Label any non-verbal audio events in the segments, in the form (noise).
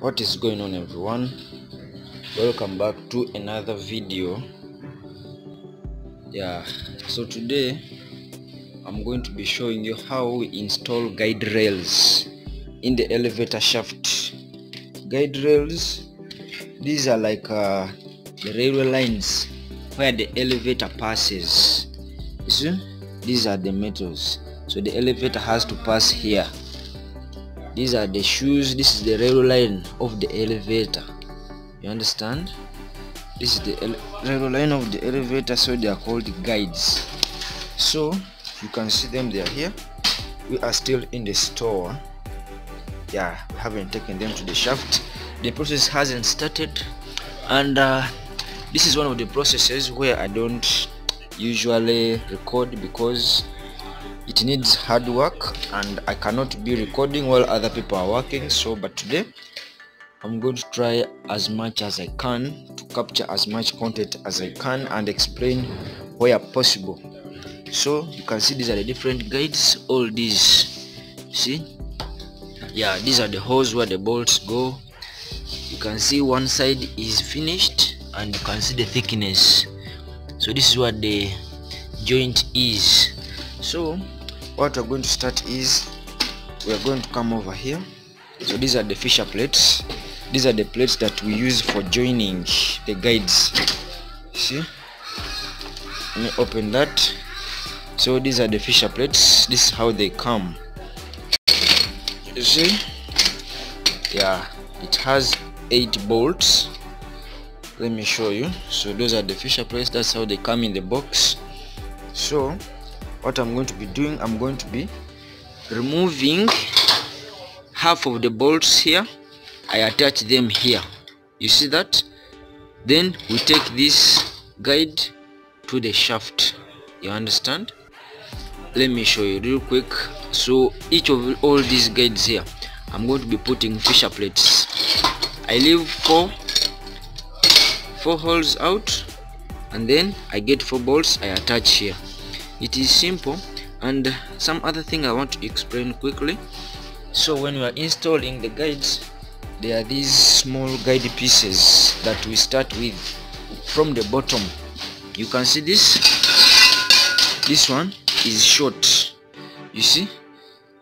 what is going on everyone? Welcome back to another video. Yeah so today i'm going to be showing you how we install guide rails in the elevator shaft. Guide rails these are like uh, the railway lines where the elevator passes. You see? These are the metals. So the elevator has to pass here these are the shoes. This is the railway line of the elevator. You understand? This is the railway line of the elevator so they are called guides. So you can see them they are here. We are still in the store. Yeah we haven't taken them to the shaft. The process hasn't started. And uh, this is one of the processes where i don't usually record because it needs hard work and i cannot be recording while other people are working so but today i'm going to try as much as i can to capture as much content as i can and explain where possible. So you can see these are the different guides. All these see? Yeah these are the holes where the bolts go. You can see one side is finished and you can see the thickness. So this is what the joint is. So what we're going to start is we're going to come over here. So these are the fisher plates. These are the plates that we use for joining the guides. See? Let me open that. So these are the fisher plates. This is how they come. You see? Yeah it has eight bolts. Let me show you. So those are the fisher plates. That's how they come in the box. So what i'm going to be doing i'm going to be removing half of the bolts here. I attach them here. You see that? Then we take this guide to the shaft. You understand? Let me show you real quick. So each of all these guides here i'm going to be putting fisher plates. I leave four four holes out and then i get four bolts i attach here it is simple and some other thing i want to explain quickly. So when we are installing the guides there are these small guide pieces that we start with from the bottom. You can see this. This one is short. You see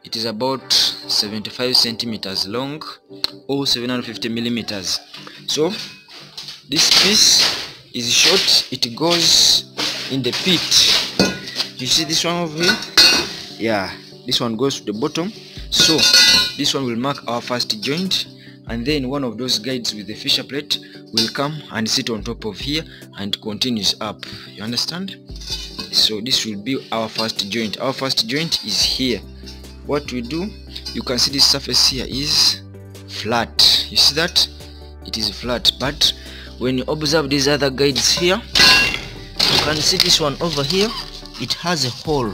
it is about 75 centimeters long or 750 millimeters. So this piece is short. It goes in the pit you see this one over here? Yeah this one goes to the bottom. So this one will mark our first joint and then one of those guides with the fisher plate will come and sit on top of here and continues up. You understand? So this will be our first joint. Our first joint is here. What we do you can see this surface here is flat. You see that? It is flat but when you observe these other guides here you can see this one over here it has a hole.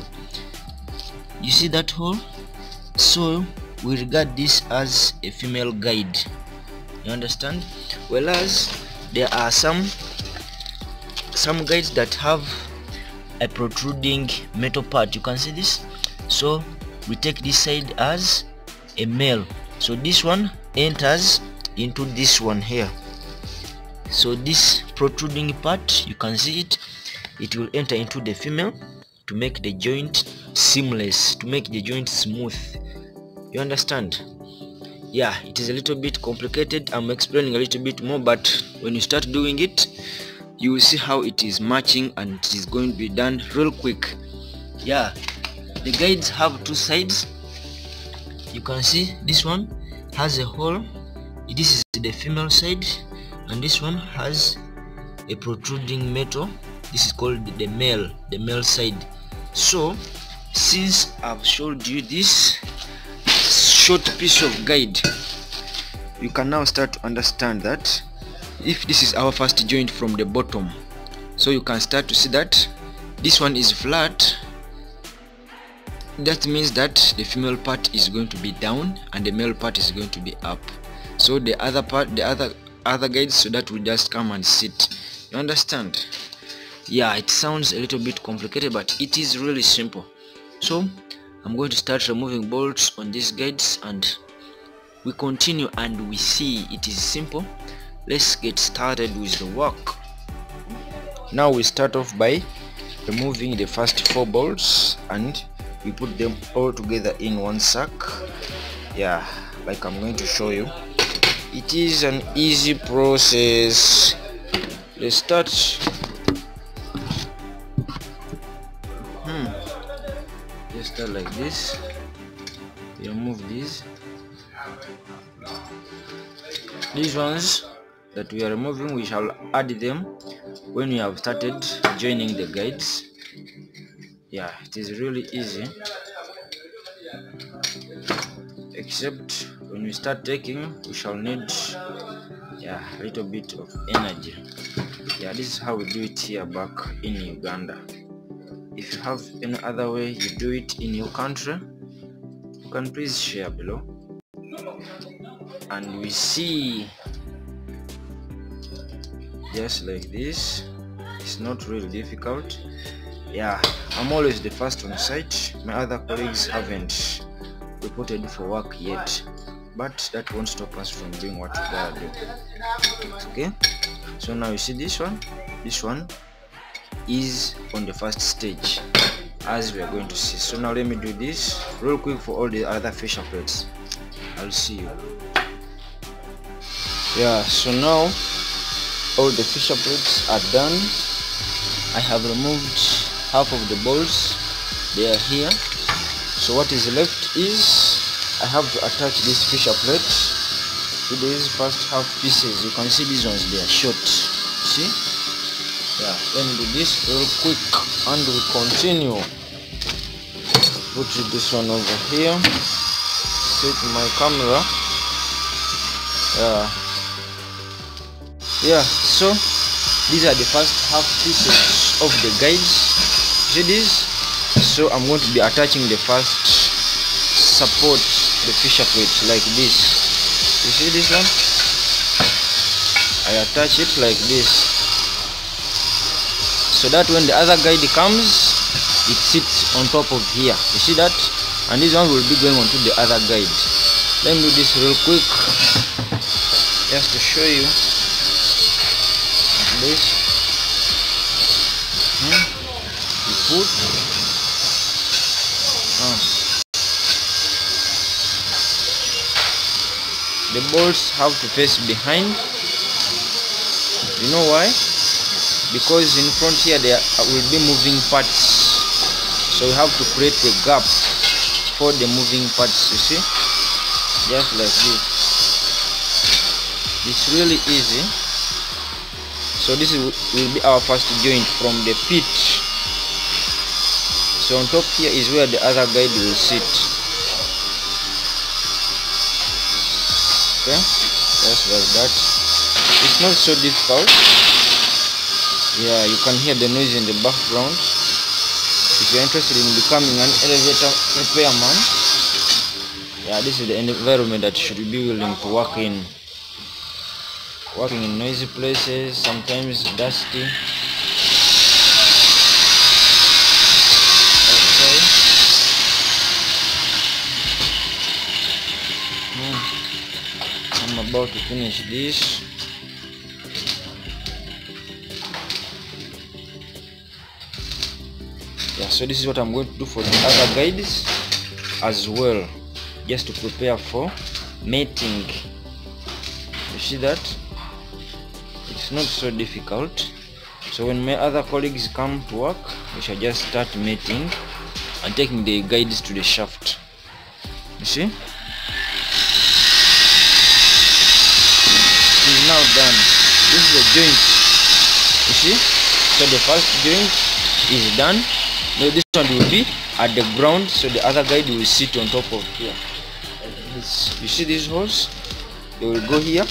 You see that hole? So we regard this as a female guide. You understand? Whereas there are some some guides that have a protruding metal part. You can see this? So we take this side as a male. So this one enters into this one here. So this protruding part you can see it it will enter into the female to make the joint seamless to make the joint smooth. You understand? Yeah it is a little bit complicated. I'm explaining a little bit more but when you start doing it you will see how it is matching and it is going to be done real quick. Yeah the guides have two sides. You can see this one has a hole. This is the female side and this one has a protruding metal this is called the male the male side. So since i've showed you this short piece of guide you can now start to understand that if this is our first joint from the bottom. So you can start to see that this one is flat. That means that the female part is going to be down and the male part is going to be up. So the other part the other other guides so that will just come and sit. You understand yeah it sounds a little bit complicated but it is really simple. So i'm going to start removing bolts on these guides and we continue and we see it is simple. Let's get started with the work. Now we start off by removing the first four bolts and we put them all together in one sack. Yeah like i'm going to show you. It is an easy process. Let's start like this. Remove these. These ones that we are removing we shall add them when we have started joining the guides. Yeah it is really easy. Except when we start taking we shall need yeah a little bit of energy. Yeah this is how we do it here back in uganda if you have any other way you do it in your country you can please share below. And we see just like this. It's not really difficult. Yeah i'm always the first on site. My other colleagues haven't reported for work yet but that won't stop us from doing what we gotta do okay so now you see this one? This one is on the first stage as we are going to see. So now let me do this real quick for all the other fisher plates. I'll see you. Yeah so now all the fisher plates are done. I have removed half of the bolts they are here. So what is left is i have to attach this fisher plate to these first half pieces. You can see these ones they are short. See yeah let me do this real quick and we continue. Put this one over here. Set my camera. Yeah. Yeah so these are the first half pieces of the guides. See this? So i'm going to be attaching the first support the fisher plate like this. You see this one? I attach it like this so that when the other guide comes it sits on top of here. You see that? And this one will be going on to the other guide. Let me do this real quick. Just to show you. This. Hmm? you put. Oh. the bolts have to face behind. You know why because in front here there will be moving parts. So we have to create a gap for the moving parts you see? Just like this. It's really easy. So this will be our first joint from the pit. So on top here is where the other guide will sit. Okay? Just like that. It's not so difficult yeah you can hear the noise in the background. If you're interested in becoming an elevator repairman yeah this is the environment that you should be willing to work in. Working in noisy places sometimes dusty. Okay. Hmm. i'm about to finish this so this is what i'm going to do for the other guides as well. Just to prepare for mating. You see that? It's not so difficult. So when my other colleagues come to work we shall just start mating and taking the guides to the shaft. You see? It is now done. This is the joint. You see? So the first joint is done now this one will be at the ground so the other guide will sit on top of here. You see these holes they will go here.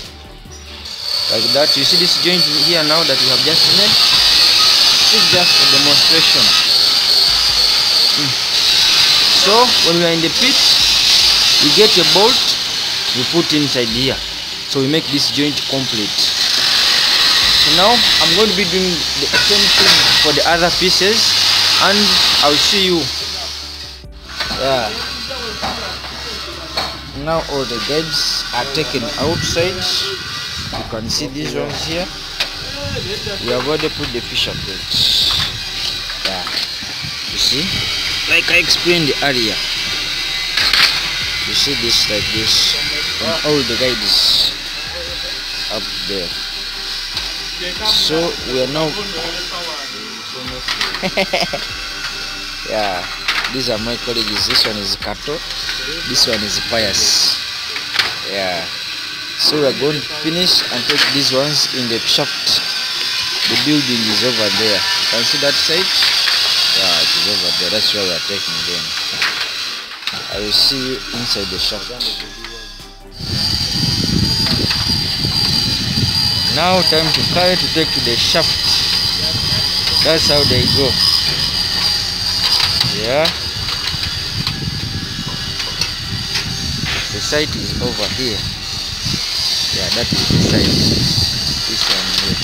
Like that. You see this joint here now that we have just made? This is just a demonstration. Mm. so when we are in the pit we get a bolt we put inside here. So we make this joint complete. So now i'm going to be doing the same thing for the other pieces and i'll see you. Yeah. Now all the guides are taken outside. You can see these ones here. We have already put the fisher plate yeah. You see? Like i explained earlier. You see this like this and all the guides up there. So we are now (laughs) yeah these are my colleagues this one is kato. This one is Pius yeah. So we are going to finish and take these ones in the shaft the building is over there. You can see that side? Yeah it is over there. That's where we are taking them. I will see you inside the shaft now time to carry to take to the shaft that's how they go. Yeah. The site is over here. Yeah that is the site. This one here.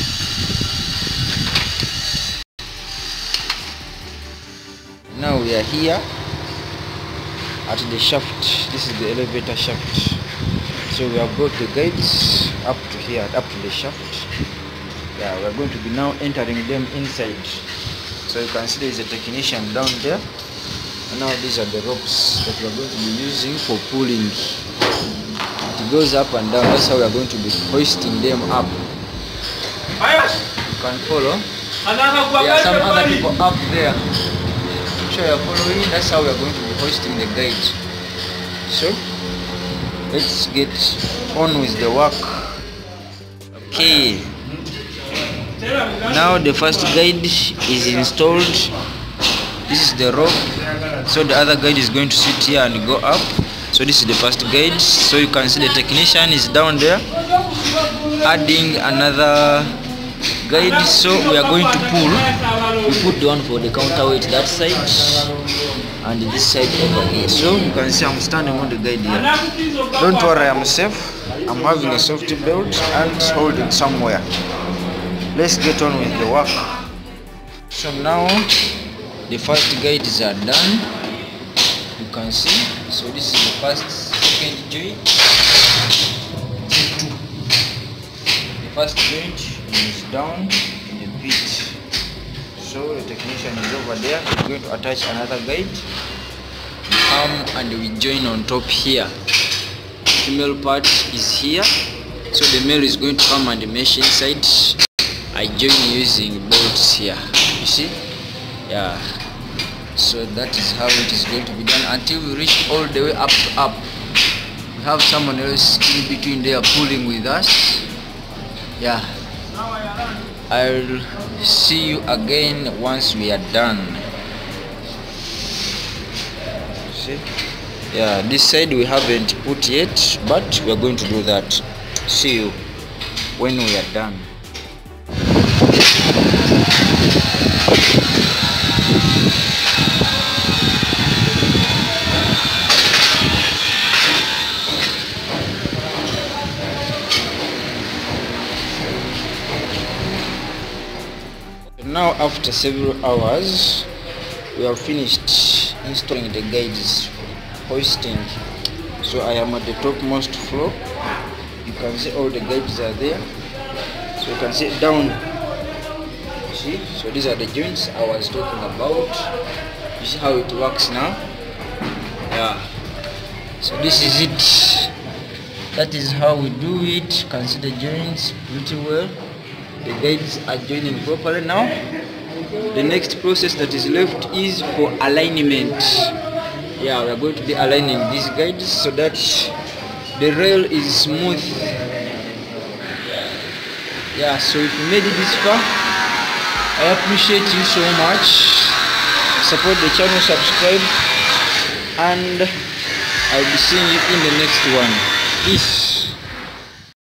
Now we are here at the shaft. This is the elevator shaft. So we have brought the gates up to here up to the shaft yeah we are going to be now entering them inside. So you can see there is a technician down there. And now these are the ropes that we are going to be using for pulling. It goes up and down. That's how we are going to be hoisting them up. You can follow. There are some other people up there. I'm sure you're following. That's how we are going to be hoisting the gauge so let's get on with the work. Okay now the first guide is installed. This is the rope. So the other guide is going to sit here and go up. So this is the first guide. So you can see the technician is down there adding another guide. So we are going to pull. We put the one for the counterweight that side and this side over here. So you can see i'm standing on the guide here. Don't worry i'm safe. I'm having a safety belt and holding somewhere let's get on with the work. So now the first guides are done. You can see. So this is the first second joint two. The first joint is down in the pit so the technician is over there. He's going to attach another guide. We come and we join on top here. The female part is here. So the male is going to come and mesh inside I join using bolts here you see? Yeah. So that is how it is going to be done until we reach all the way up to up. We have someone else in between there pulling with us. Yeah. I'll see you again once we are done. See? Yeah this side we haven't put yet but we are going to do that. See you when we are done now after several hours. We have finished installing the guides hoisting. So i am at the topmost floor. You can see all the guides are there. So you can see down see? So these are the joints i was talking about. You see how it works now? Yeah. So this is it. That is how we do it. The joints pretty well. The guides are joining properly now. The next process that is left is for alignment. Yeah we are going to be aligning these guides so that the rail is smooth. Yeah so if you made it this far i appreciate you so much. Support the channel subscribe and i'll be seeing you in the next one. Peace